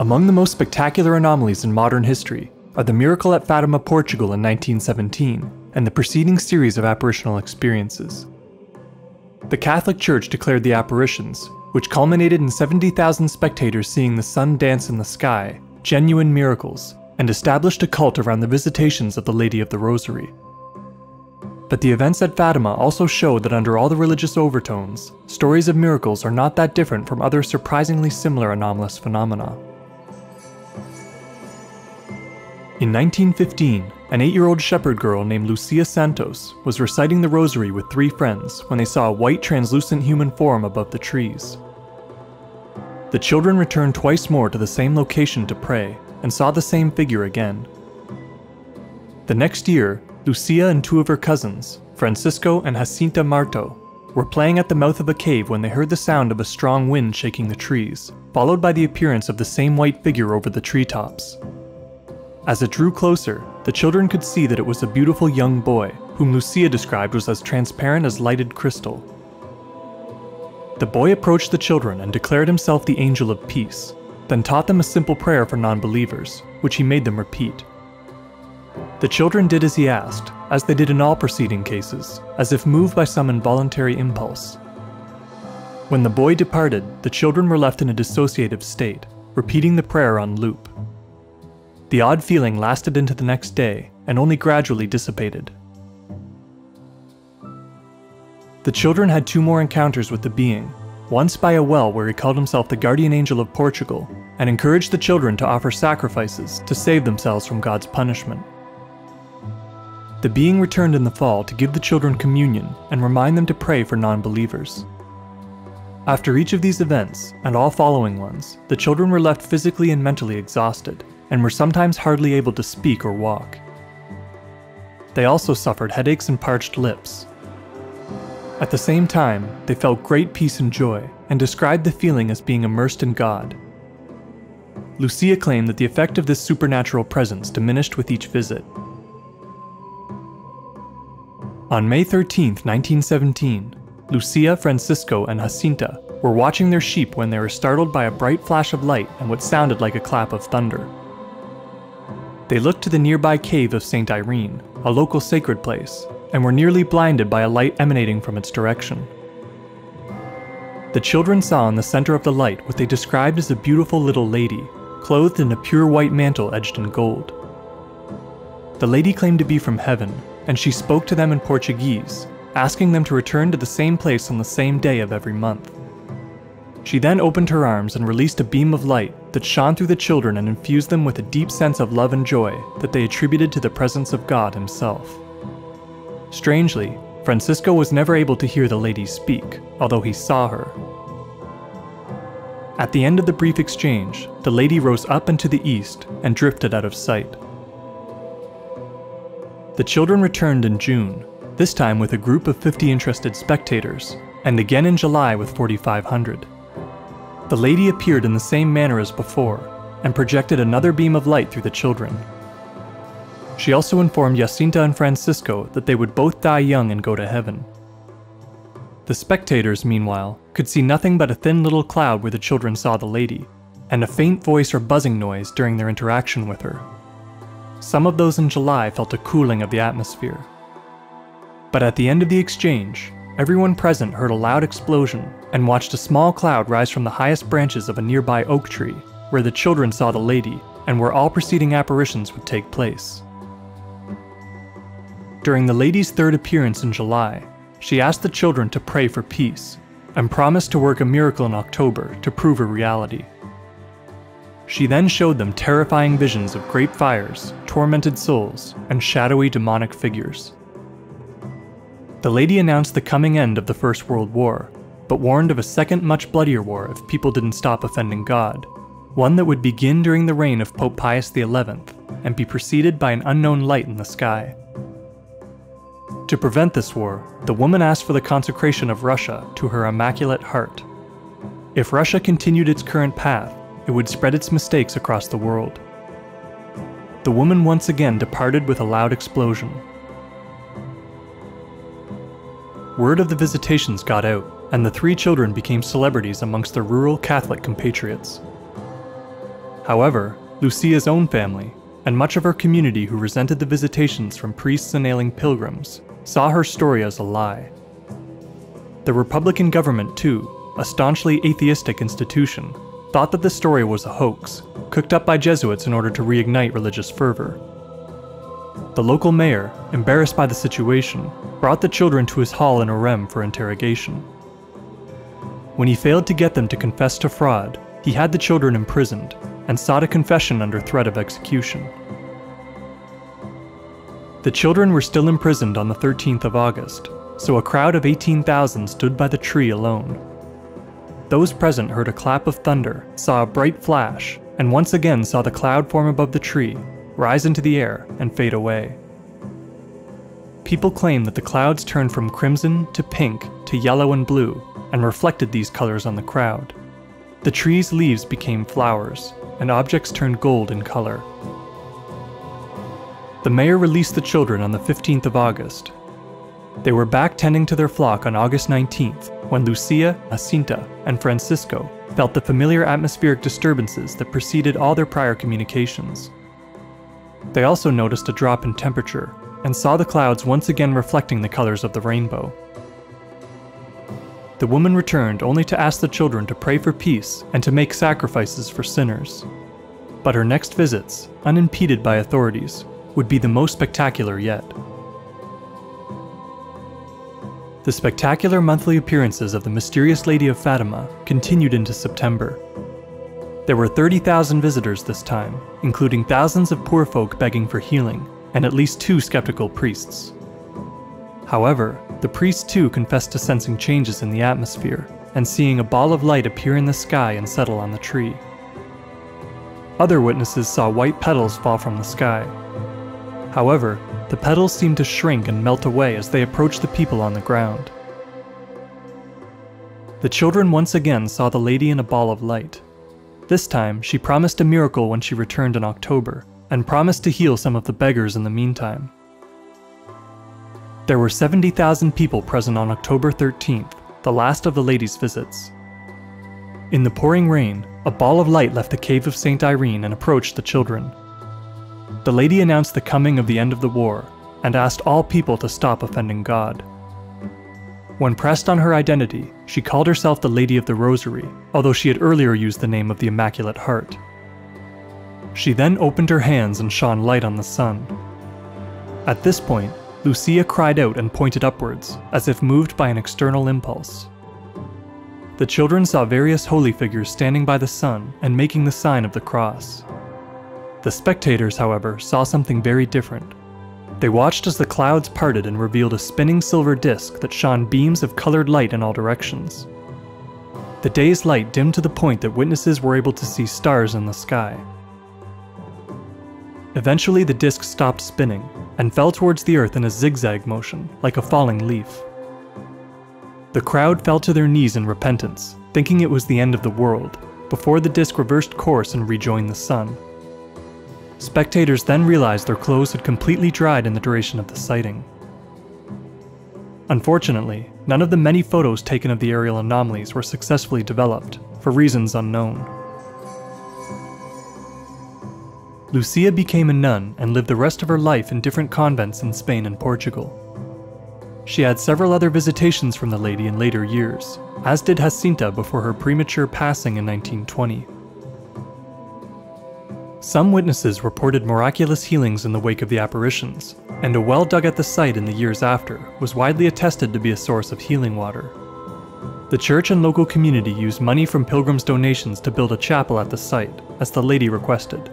Among the most spectacular anomalies in modern history are the miracle at Fatima, Portugal in 1917, and the preceding series of apparitional experiences. The Catholic Church declared the apparitions, which culminated in 70,000 spectators seeing the sun dance in the sky, genuine miracles, and established a cult around the visitations of the Lady of the Rosary. But the events at Fatima also show that under all the religious overtones, stories of miracles are not that different from other surprisingly similar anomalous phenomena. In 1915, an eight year old shepherd girl named Lucia Santos was reciting the rosary with three friends when they saw a white translucent human form above the trees. The children returned twice more to the same location to pray and saw the same figure again. The next year, Lucia and two of her cousins, Francisco and Jacinta Marto, were playing at the mouth of a cave when they heard the sound of a strong wind shaking the trees, followed by the appearance of the same white figure over the treetops. As it drew closer, the children could see that it was a beautiful young boy, whom Lucia described was as transparent as lighted crystal. The boy approached the children and declared himself the angel of peace, then taught them a simple prayer for non believers, which he made them repeat. The children did as he asked, as they did in all preceding cases, as if moved by some involuntary impulse. When the boy departed, the children were left in a dissociative state, repeating the prayer on loop. The odd feeling lasted into the next day and only gradually dissipated. The children had two more encounters with the being, once by a well where he called himself the guardian angel of Portugal and encouraged the children to offer sacrifices to save themselves from God's punishment. The being returned in the fall to give the children communion and remind them to pray for non believers. After each of these events, and all following ones, the children were left physically and mentally exhausted, and were sometimes hardly able to speak or walk. They also suffered headaches and parched lips. At the same time, they felt great peace and joy, and described the feeling as being immersed in God. Lucia claimed that the effect of this supernatural presence diminished with each visit. On May 13, 1917, Lucia, Francisco, and Jacinta were watching their sheep when they were startled by a bright flash of light and what sounded like a clap of thunder. They looked to the nearby cave of St. Irene, a local sacred place, and were nearly blinded by a light emanating from its direction. The children saw in the center of the light what they described as a beautiful little lady, clothed in a pure white mantle edged in gold. The lady claimed to be from heaven, and she spoke to them in Portuguese, asking them to return to the same place on the same day of every month. She then opened her arms and released a beam of light that shone through the children and infused them with a deep sense of love and joy that they attributed to the presence of God Himself. Strangely, Francisco was never able to hear the lady speak, although he saw her. At the end of the brief exchange, the lady rose up into the east and drifted out of sight. The children returned in June, this time with a group of 50 interested spectators, and again in July with 4,500. The lady appeared in the same manner as before, and projected another beam of light through the children. She also informed Jacinta and Francisco that they would both die young and go to heaven. The spectators, meanwhile, could see nothing but a thin little cloud where the children saw the lady, and a faint voice or buzzing noise during their interaction with her. Some of those in July felt a cooling of the atmosphere. But at the end of the exchange, Everyone present heard a loud explosion and watched a small cloud rise from the highest branches of a nearby oak tree, where the children saw the lady and where all preceding apparitions would take place. During the lady's third appearance in July, she asked the children to pray for peace and promised to work a miracle in October to prove her reality. She then showed them terrifying visions of great fires, tormented souls, and shadowy demonic figures. The lady announced the coming end of the First World War, but warned of a second, much bloodier war if people didn't stop offending God, one that would begin during the reign of Pope Pius XI and be preceded by an unknown light in the sky. To prevent this war, the woman asked for the consecration of Russia to her Immaculate Heart. If Russia continued its current path, it would spread its mistakes across the world. The woman once again departed with a loud explosion, Word of the visitations got out, and the three children became celebrities amongst their rural Catholic compatriots. However, Lucia's own family, and much of her community who resented the visitations from priests and ailing pilgrims, saw her story as a lie. The Republican government, too, a staunchly atheistic institution, thought that the story was a hoax, cooked up by Jesuits in order to reignite religious fervor. The local mayor, embarrassed by the situation, brought the children to his hall in Ourem for interrogation. When he failed to get them to confess to fraud, he had the children imprisoned and sought a confession under threat of execution. The children were still imprisoned on the 13th of August, so a crowd of 18,000 stood by the tree alone. Those present heard a clap of thunder, saw a bright flash, and once again saw the cloud form above the tree, rise into the air, and fade away. People claim that the clouds turned from crimson to pink to yellow and blue, and reflected these colors on the crowd. The tree's leaves became flowers, and objects turned gold in color. The mayor released the children on the 15th of August. They were back tending to their flock on August 19th when Lucia, Jacinta, and Francisco felt the familiar atmospheric disturbances that preceded all their prior communications. They also noticed a drop in temperature and saw the clouds once again reflecting the colors of the rainbow. The woman returned only to ask the children to pray for peace and to make sacrifices for sinners. But her next visits, unimpeded by authorities, would be the most spectacular yet. The spectacular monthly appearances of the mysterious Lady of Fatima continued into September. There were 30,000 visitors this time, including thousands of poor folk begging for healing, and at least two skeptical priests. However, the priests too confessed to sensing changes in the atmosphere and seeing a ball of light appear in the sky and settle on the tree. Other witnesses saw white petals fall from the sky. However, the petals seemed to shrink and melt away as they approached the people on the ground. The children once again saw the lady in a ball of light. This time, she promised a miracle when she returned in October, and promised to heal some of the beggars in the meantime. There were 70,000 people present on October 13th, the last of the lady's visits. In the pouring rain, a ball of light left the cave of St. Irene and approached the children. The lady announced the coming of the end of the war and asked all people to stop offending God. When pressed on her identity, she called herself the Lady of the Rosary, although she had earlier used the name of the Immaculate Heart. She then opened her hands and shone light on the sun. At this point, Lucia cried out and pointed upwards, as if moved by an external impulse. The children saw various holy figures standing by the sun and making the sign of the cross. The spectators, however, saw something very different. They watched as the clouds parted and revealed a spinning silver disc that shone beams of colored light in all directions. The day's light dimmed to the point that witnesses were able to see stars in the sky. Eventually, the disc stopped spinning and fell towards the earth in a zigzag motion, like a falling leaf. The crowd fell to their knees in repentance, thinking it was the end of the world, before the disc reversed course and rejoined the sun. Spectators then realized their clothes had completely dried in the duration of the sighting. Unfortunately, none of the many photos taken of the aerial anomalies were successfully developed, for reasons unknown. Lucia became a nun and lived the rest of her life in different convents in Spain and Portugal. She had several other visitations from the lady in later years, as did Jacinta before her premature passing in 1920. Some witnesses reported miraculous healings in the wake of the apparitions, and a well dug at the site in the years after was widely attested to be a source of healing water. The church and local community used money from pilgrims' donations to build a chapel at the site, as the lady requested.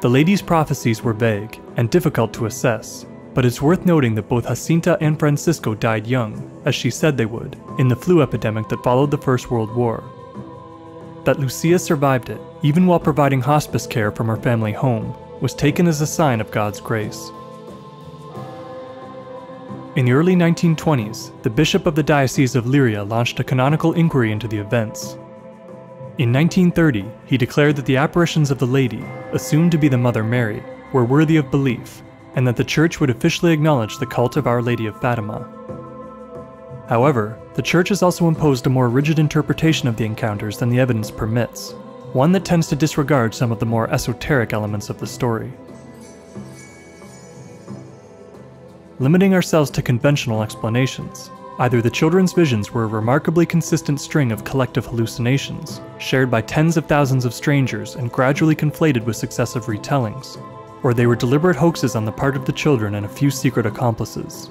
The lady's prophecies were vague and difficult to assess, but it's worth noting that both Jacinta and Francisco died young, as she said they would, in the flu epidemic that followed the First World War, that Lucia survived it, even while providing hospice care from her family home, was taken as a sign of God's grace. In the early 1920s, the bishop of the Diocese of Leiria launched a canonical inquiry into the events. In 1930, he declared that the apparitions of the Lady, assumed to be the Mother Mary, were worthy of belief, and that the Church would officially acknowledge the cult of Our Lady of Fatima. However, the Church has also imposed a more rigid interpretation of the encounters than the evidence permits, one that tends to disregard some of the more esoteric elements of the story. Limiting ourselves to conventional explanations, either the children's visions were a remarkably consistent string of collective hallucinations, shared by tens of thousands of strangers and gradually conflated with successive retellings, or they were deliberate hoaxes on the part of the children and a few secret accomplices.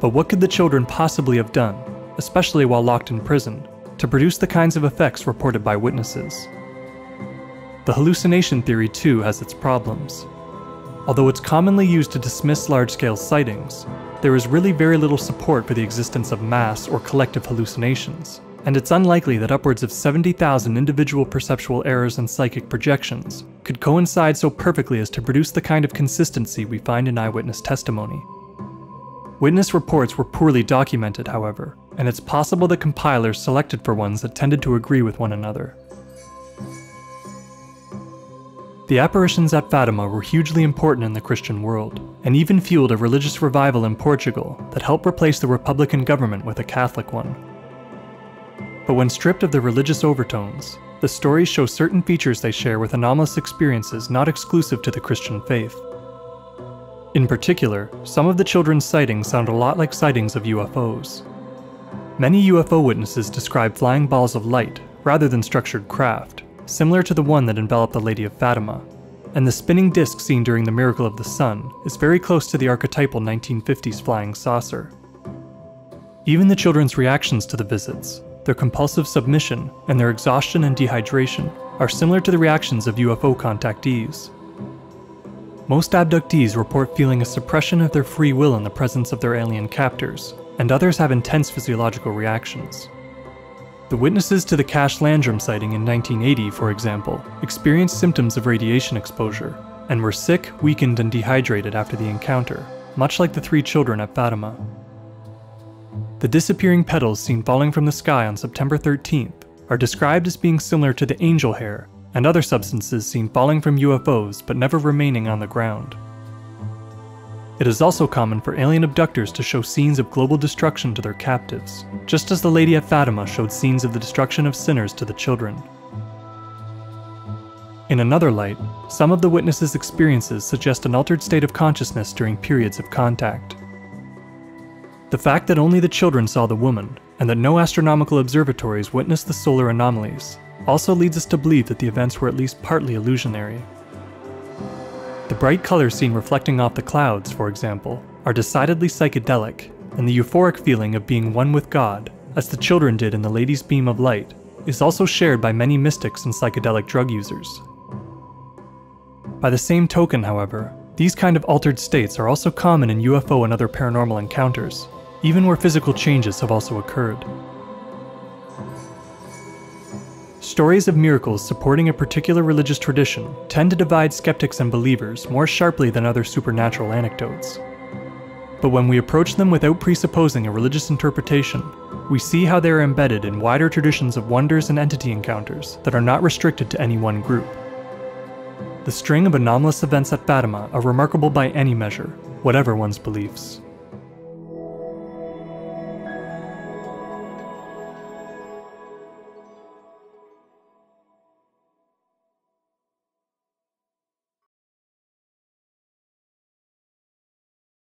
But what could the children possibly have done, especially while locked in prison, to produce the kinds of effects reported by witnesses? The hallucination theory, too, has its problems. Although it's commonly used to dismiss large scale sightings, there is really very little support for the existence of mass or collective hallucinations, and it's unlikely that upwards of 70,000 individual perceptual errors and psychic projections could coincide so perfectly as to produce the kind of consistency we find in eyewitness testimony. Witness reports were poorly documented, however, and it's possible the compilers selected for ones that tended to agree with one another. The apparitions at Fatima were hugely important in the Christian world, and even fueled a religious revival in Portugal that helped replace the Republican government with a Catholic one. But when stripped of the religious overtones, the stories show certain features they share with anomalous experiences not exclusive to the Christian faith. In particular, some of the children's sightings sound a lot like sightings of UFOs. Many UFO witnesses describe flying balls of light rather than structured craft, similar to the one that enveloped the Lady of Fatima, and the spinning disk seen during the Miracle of the Sun is very close to the archetypal 1950s flying saucer. Even the children's reactions to the visits, their compulsive submission, and their exhaustion and dehydration are similar to the reactions of UFO contactees. Most abductees report feeling a suppression of their free will in the presence of their alien captors, and others have intense physiological reactions. The witnesses to the Cash Landrum sighting in 1980, for example, experienced symptoms of radiation exposure and were sick, weakened, and dehydrated after the encounter, much like the three children at Fatima. The disappearing petals seen falling from the sky on September 13th are described as being similar to the angel hair and other substances seen falling from UFOs but never remaining on the ground. It is also common for alien abductors to show scenes of global destruction to their captives, just as the lady at Fatima showed scenes of the destruction of sinners to the children. In another light, some of the witnesses' experiences suggest an altered state of consciousness during periods of contact. The fact that only the children saw the woman, and that no astronomical observatories witnessed the solar anomalies, also leads us to believe that the events were at least partly illusionary. The bright colors seen reflecting off the clouds, for example, are decidedly psychedelic, and the euphoric feeling of being one with God, as the children did in the Lady's Beam of Light, is also shared by many mystics and psychedelic drug users. By the same token, however, these kind of altered states are also common in UFO and other paranormal encounters, even where physical changes have also occurred. Stories of miracles supporting a particular religious tradition tend to divide skeptics and believers more sharply than other supernatural anecdotes. But when we approach them without presupposing a religious interpretation, we see how they are embedded in wider traditions of wonders and entity encounters that are not restricted to any one group. The string of anomalous events at Fatima are remarkable by any measure, whatever one's beliefs.